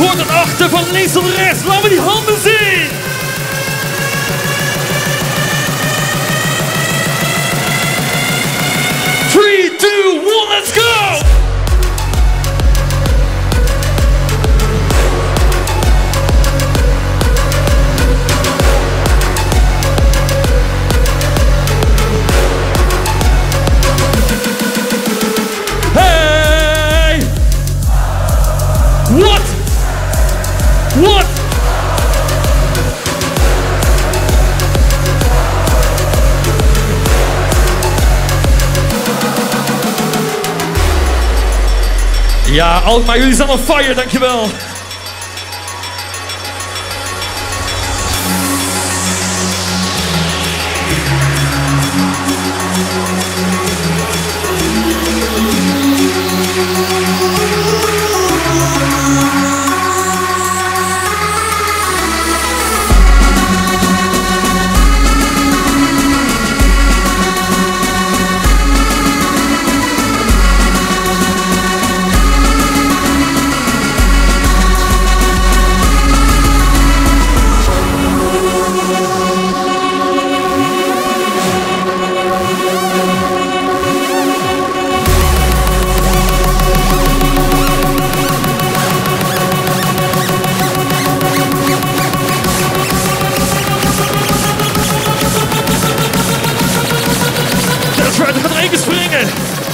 Voor tot achter, van links tot rechts. Laten we die handen zien. Ja, Alkmaar, jullie zijn on fire, dankjewel. Eingespringen.